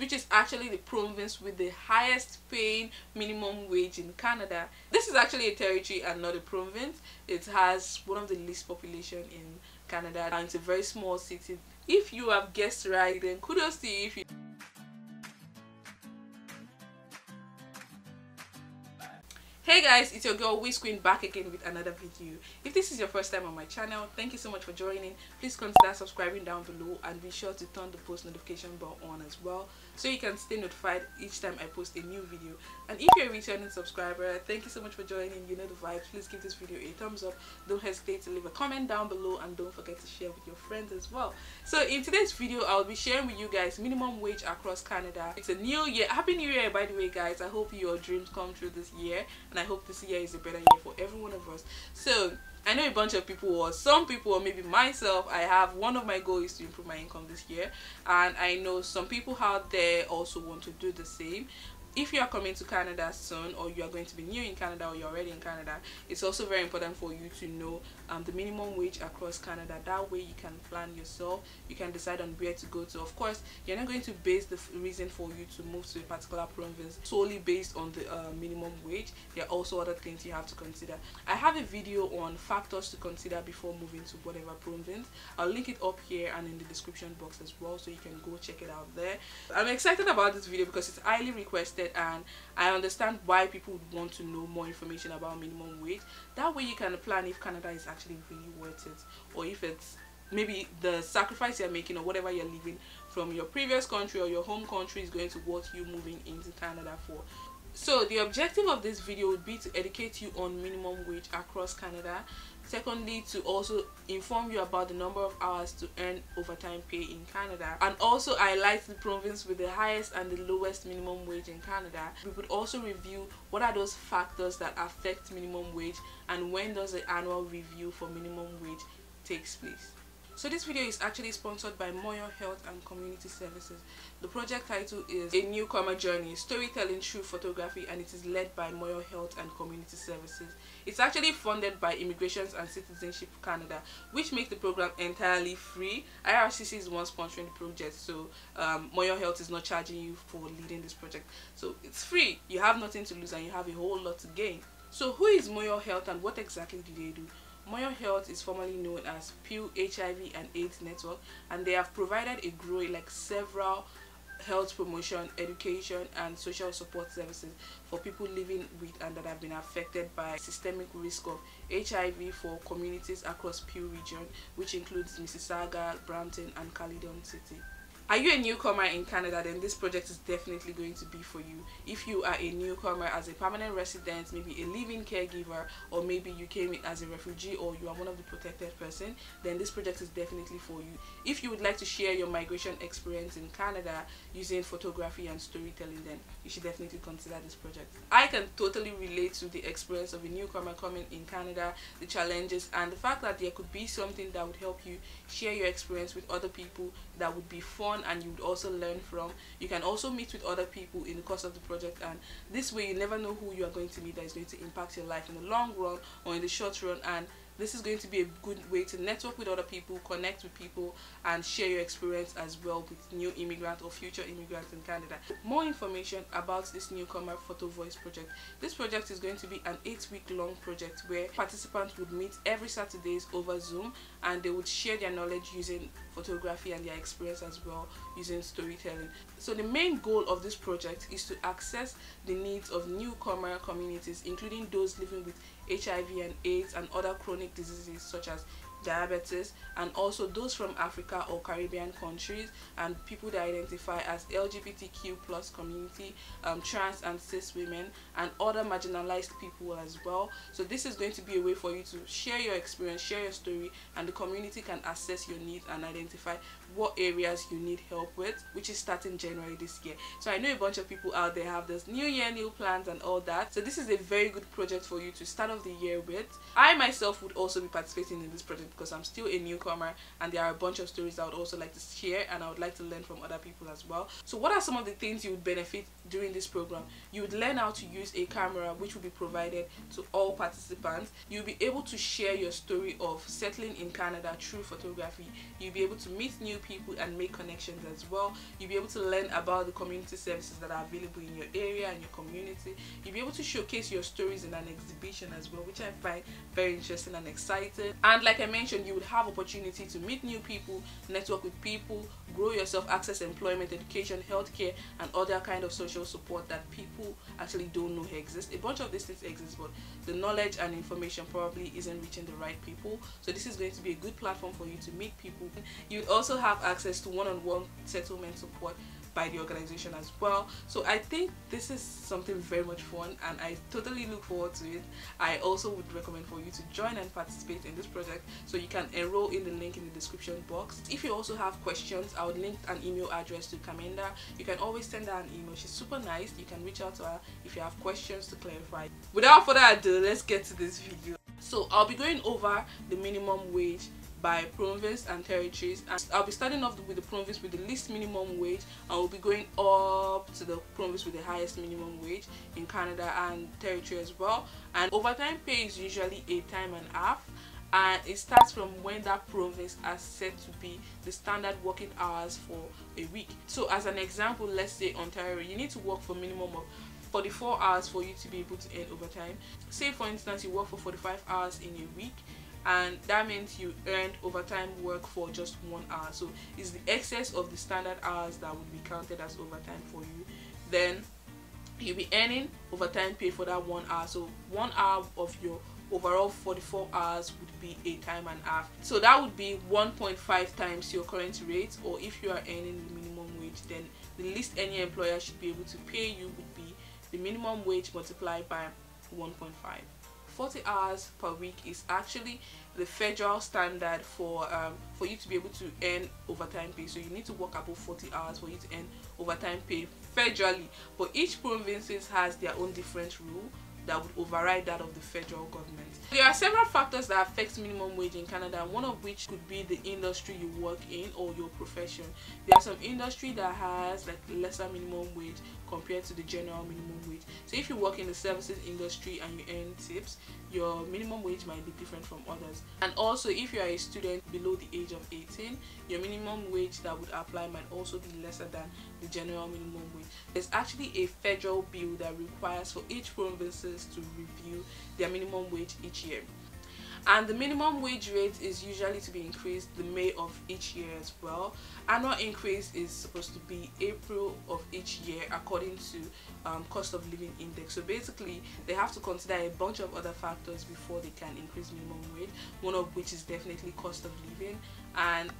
which is actually the province with the highest paying minimum wage in Canada. This is actually a territory and not a province. It has one of the least population in Canada and it's a very small city. If you have guessed right, then kudos to you Hey guys, it's your girl WhizQueen back again with another video. If this is your first time on my channel, thank you so much for joining. Please consider subscribing down below and be sure to turn the post notification bell on as well so you can stay notified each time I post a new video. And if you're a returning subscriber, thank you so much for joining. You know the vibes. Please give this video a thumbs up. Don't hesitate to leave a comment down below and don't forget to share with your friends as well. So in today's video, I'll be sharing with you guys minimum wage across Canada. It's a new year. Happy New Year by the way guys. I hope your dreams come true this year and I hope this year is a better year for every one of us. So I know a bunch of people or some people or maybe myself I have one of my goals is to improve my income this year and I know some people out there also want to do the same if you are coming to Canada soon or you are going to be new in Canada or you're already in Canada, it's also very important for you to know um, the minimum wage across Canada. That way you can plan yourself, you can decide on where to go to. Of course, you're not going to base the reason for you to move to a particular province solely based on the uh, minimum wage. There are also other things you have to consider. I have a video on factors to consider before moving to whatever province. I'll link it up here and in the description box as well so you can go check it out there. I'm excited about this video because it's highly requested and I understand why people would want to know more information about minimum wage. That way you can plan if Canada is actually really worth it or if it's maybe the sacrifice you're making or whatever you're leaving from your previous country or your home country is going to worth you moving into Canada for. So the objective of this video would be to educate you on minimum wage across Canada secondly to also inform you about the number of hours to earn overtime pay in Canada and also highlight the province with the highest and the lowest minimum wage in Canada. We would also review what are those factors that affect minimum wage and when does the annual review for minimum wage takes place. So this video is actually sponsored by Moyo Health and Community Services. The project title is A Newcomer Journey, Storytelling Through Photography and it is led by Moyo Health and Community Services. It's actually funded by Immigrations and Citizenship Canada which makes the program entirely free. IRCC is one sponsoring the project so um, Moyo Health is not charging you for leading this project. So it's free, you have nothing to lose and you have a whole lot to gain. So who is Moyo Health and what exactly do they do? Moyo Health is formerly known as Peel HIV and AIDS Network and they have provided a growing like several health promotion, education and social support services for people living with and that have been affected by systemic risk of HIV for communities across Peel region which includes Mississauga, Brampton and Caledon City. Are you a newcomer in Canada? Then this project is definitely going to be for you. If you are a newcomer as a permanent resident, maybe a living caregiver, or maybe you came in as a refugee or you are one of the protected person, then this project is definitely for you. If you would like to share your migration experience in Canada using photography and storytelling, then you should definitely consider this project. I can totally relate to the experience of a newcomer coming in Canada, the challenges, and the fact that there could be something that would help you share your experience with other people that would be fun and you would also learn from. You can also meet with other people in the course of the project and this way you never know who you are going to meet that is going to impact your life in the long run or in the short run and this is going to be a good way to network with other people connect with people and share your experience as well with new immigrants or future immigrants in canada. More information about this newcomer photo voice project. This project is going to be an eight week long project where participants would meet every saturdays over zoom and they would share their knowledge using photography and their experience as well using storytelling. So the main goal of this project is to access the needs of newcomer communities including those living with hiv and aids and other chronic diseases such as diabetes and also those from Africa or Caribbean countries and people that identify as LGBTQ plus community, um, trans and cis women and other marginalized people as well. So this is going to be a way for you to share your experience, share your story and the community can assess your needs and identify what areas you need help with which is starting January this year. So I know a bunch of people out there have this new year, new plans and all that. So this is a very good project for you to start off the year with. I myself would also be participating in this project because I'm still a newcomer and there are a bunch of stories I would also like to share and I would like to learn from other people as well. So what are some of the things you would benefit during this program? You would learn how to use a camera which will be provided to all participants. You'll be able to share your story of settling in Canada through photography. You'll be able to meet new people and make connections as well. You'll be able to learn about the community services that are available in your area and your community. You'll be able to showcase your stories in an exhibition as well which i find very interesting and exciting. And like i mentioned you would have opportunity to meet new people network with people grow yourself access employment education healthcare and other kind of social support that people actually don't know exist. A bunch of these things exist but the knowledge and information probably isn't reaching the right people. So this is going to be a good platform for you to meet people. You also have access to one-on-one -on -one settlement support by the organization as well. So i think this is something very much fun and i totally look forward to it. I also would recommend for you to join and participate in this project so you can enroll in the link in the description box. If you also have questions i would link an email address to Kaminda you can always send her an email. She's super nice. You can reach out to her if you have questions to clarify. Without further ado let's get to this video. So i'll be going over the minimum wage by province and territories. And I'll be starting off with the province with the least minimum wage. And we'll be going up to the province with the highest minimum wage in Canada and territory as well. And overtime pay is usually a time and a half. And it starts from when that province has set to be the standard working hours for a week. So as an example let's say Ontario you need to work for minimum of 44 hours for you to be able to earn overtime. Say for instance you work for 45 hours in a week and that means you earned overtime work for just one hour. So it's the excess of the standard hours that would be counted as overtime for you. Then you'll be earning overtime pay for that one hour. So one hour of your overall 44 hours would be a time and a half. So that would be 1.5 times your current rate or if you are earning the minimum wage then the least any employer should be able to pay you would be the minimum wage multiplied by 1.5 40 hours per week is actually the federal standard for um, for you to be able to earn overtime pay. So you need to work above 40 hours for you to earn overtime pay federally. But each province has their own different rule that would override that of the federal government. There are several factors that affect minimum wage in Canada, one of which could be the industry you work in or your profession. There are some industry that has like lesser minimum wage compared to the general minimum wage. So if you work in the services industry and you earn tips, your minimum wage might be different from others. And also if you are a student below the age of 18, your minimum wage that would apply might also be lesser than the general minimum wage. There's actually a federal bill that requires for each provinces to review their minimum wage each year and the minimum wage rate is usually to be increased the May of each year as well. Annual increase is supposed to be April of each year according to um, cost of living index. So basically they have to consider a bunch of other factors before they can increase minimum wage, one of which is definitely cost of living and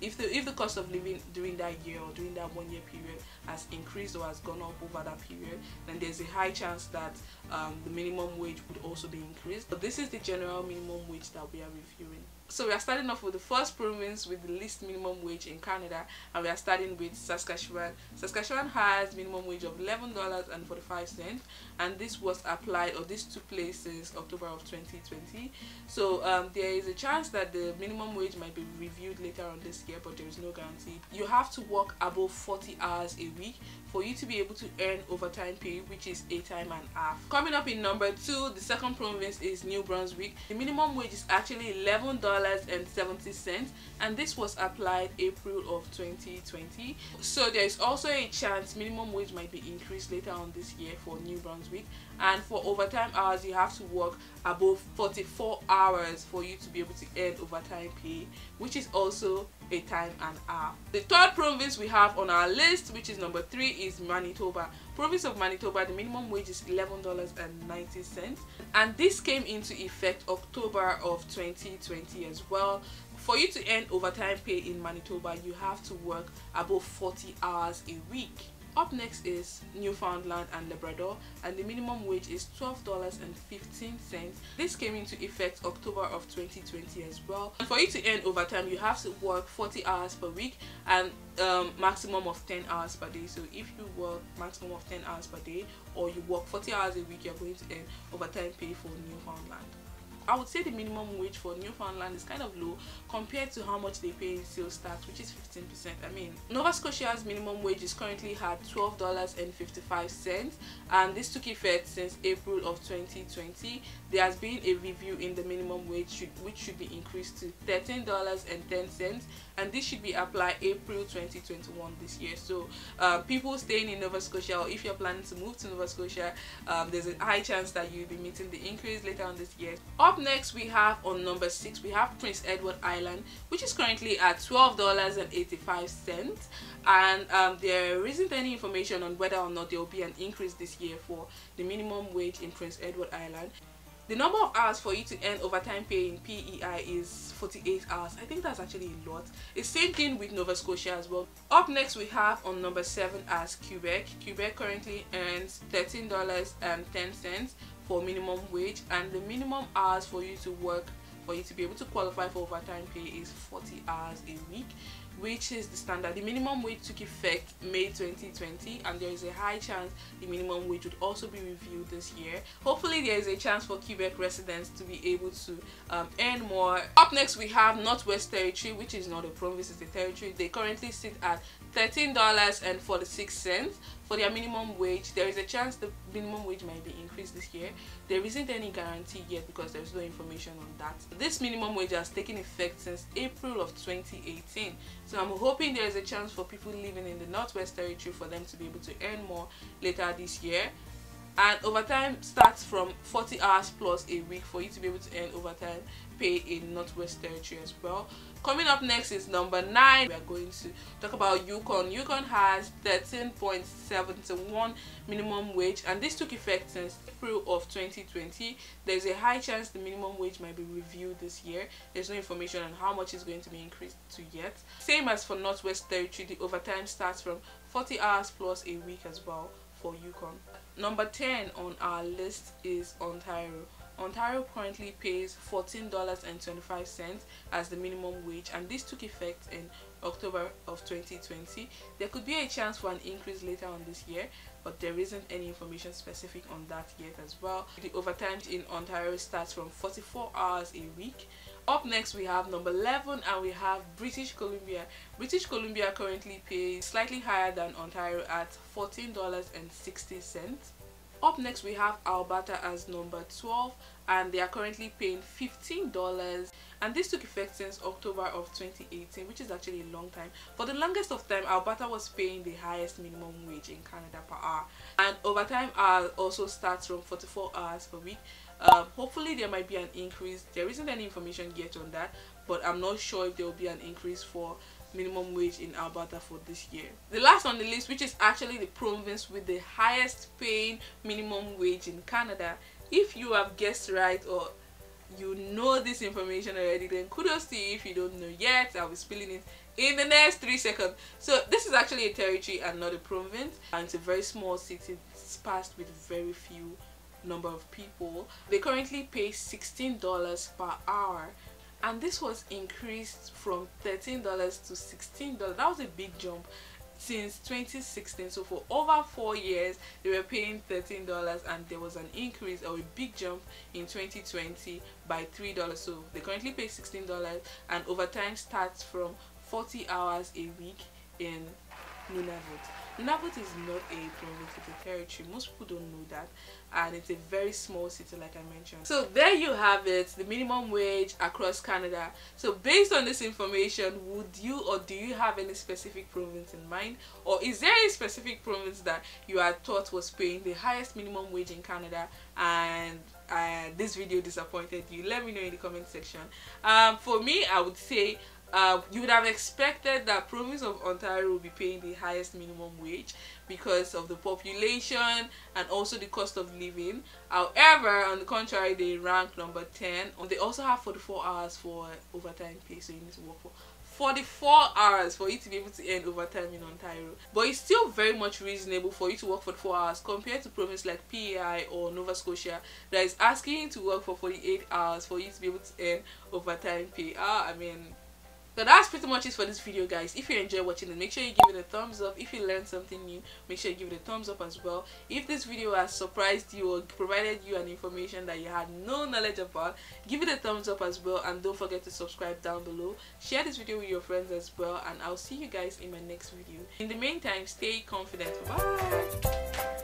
if the if the cost of living during that year or during that one year period has increased or has gone up over that period then there's a high chance that um, the minimum wage would also be increased. But this is the general minimum wage that we are reviewing so we are starting off with the first province with the least minimum wage in Canada and we are starting with Saskatchewan. Saskatchewan has minimum wage of $11.45 and this was applied or this took place since October of 2020. So um, there is a chance that the minimum wage might be reviewed later on this year but there is no guarantee. You have to work above 40 hours a week for you to be able to earn overtime pay which is a time and a half. Coming up in number two, the second province is New Brunswick. The minimum wage is actually $11.70 and this was applied April of 2020. So there is also a chance minimum wage might be increased later on this year for New Brunswick and for overtime hours you have to work above 44 hours for you to be able to earn overtime pay which is also a time and half. The third province we have on our list which is number three is Manitoba. Province of Manitoba the minimum wage is $11.90 and this came into effect October of 2020 as well. For you to earn overtime pay in Manitoba you have to work above 40 hours a week. Up next is Newfoundland and Labrador and the minimum wage is $12.15. This came into effect October of 2020 as well. And for you to earn overtime you have to work 40 hours per week and um, maximum of 10 hours per day. So if you work maximum of 10 hours per day or you work 40 hours a week you're going to earn overtime pay for Newfoundland. I would say the minimum wage for Newfoundland is kind of low compared to how much they pay in sales tax, which is 15%. I mean, Nova Scotia's minimum wage is currently at $12.55 and this took effect since April of 2020. There has been a review in the minimum wage which should be increased to $13.10 and this should be applied April 2021 this year. So uh, people staying in Nova Scotia or if you're planning to move to Nova Scotia, um, there's a high chance that you'll be meeting the increase later on this year. Up next we have on number 6 we have Prince Edward Island which is currently at $12.85 and um, there isn't any information on whether or not there will be an increase this year for the minimum wage in Prince Edward Island. The number of hours for you to earn overtime pay in PEI is 48 hours. I think that's actually a lot. It's the same thing with Nova Scotia as well. Up next we have on number 7 as Quebec. Quebec currently earns $13.10 for minimum wage and the minimum hours for you to work for you to be able to qualify for overtime pay is 40 hours a week which is the standard. The minimum wage took effect May 2020 and there is a high chance the minimum wage would also be reviewed this year. Hopefully there is a chance for Quebec residents to be able to um, earn more. Up next we have Northwest Territory which is not a province, it's a territory. They currently sit at $13.46 for their minimum wage. There is a chance the minimum wage might be increased this year. There isn't any guarantee yet because there's no information on that. This minimum wage has taken effect since April of 2018. So I'm hoping there is a chance for people living in the Northwest Territory for them to be able to earn more later this year and overtime starts from 40 hours plus a week for you to be able to earn overtime pay in Northwest Territory as well. Coming up next is number 9. We are going to talk about Yukon. Yukon has 13.71 minimum wage and this took effect since April of 2020. There's a high chance the minimum wage might be reviewed this year. There's no information on how much is going to be increased to yet. Same as for Northwest Territory, the overtime starts from 40 hours plus a week as well for Yukon. Number 10 on our list is Ontario. Ontario currently pays $14.25 as the minimum wage and this took effect in October of 2020. There could be a chance for an increase later on this year but there isn't any information specific on that yet as well. The overtime in Ontario starts from 44 hours a week up next we have number 11 and we have British Columbia. British Columbia currently pays slightly higher than Ontario at $14.60. Up next we have Alberta as number 12 and they are currently paying $15 and this took effect since October of 2018 which is actually a long time. For the longest of time Alberta was paying the highest minimum wage in Canada per hour. And overtime hour also starts from 44 hours per week. Um, hopefully there might be an increase. There isn't any information yet on that but i'm not sure if there will be an increase for minimum wage in alberta for this year. The last on the list which is actually the province with the highest paying minimum wage in canada. If you have guessed right or you know this information already then kudos to you. If you don't know yet i'll be spilling it in the next three seconds. So this is actually a territory and not a province and it's a very small city. Sparse with very few number of people. They currently pay $16 per hour and this was increased from $13 to $16. That was a big jump since 2016 so for over four years they were paying $13 and there was an increase or a big jump in 2020 by $3 so they currently pay $16 and overtime starts from 40 hours a week in Nunavut. Nunavut is not a a territory. Most people don't know that. And it's a very small city, like I mentioned. So there you have it, the minimum wage across Canada. So based on this information, would you or do you have any specific province in mind? Or is there a specific province that you had thought was paying the highest minimum wage in Canada and uh, this video disappointed you? Let me know in the comment section. Um, for me, I would say uh, you would have expected that province of Ontario will be paying the highest minimum wage because of the population and also the cost of living. However, on the contrary, they rank number 10. They also have 44 hours for overtime pay, so you need to work for 44 hours for you to be able to earn overtime in Ontario. But it's still very much reasonable for you to work for 4 hours compared to province like PEI or Nova Scotia that is asking you to work for 48 hours for you to be able to earn overtime pay. Ah, I mean, so that's pretty much it for this video guys. If you enjoy watching it make sure you give it a thumbs up. If you learned something new make sure you give it a thumbs up as well. If this video has surprised you or provided you an information that you had no knowledge about give it a thumbs up as well. And don't forget to subscribe down below. Share this video with your friends as well. And i'll see you guys in my next video. In the meantime stay confident. Bye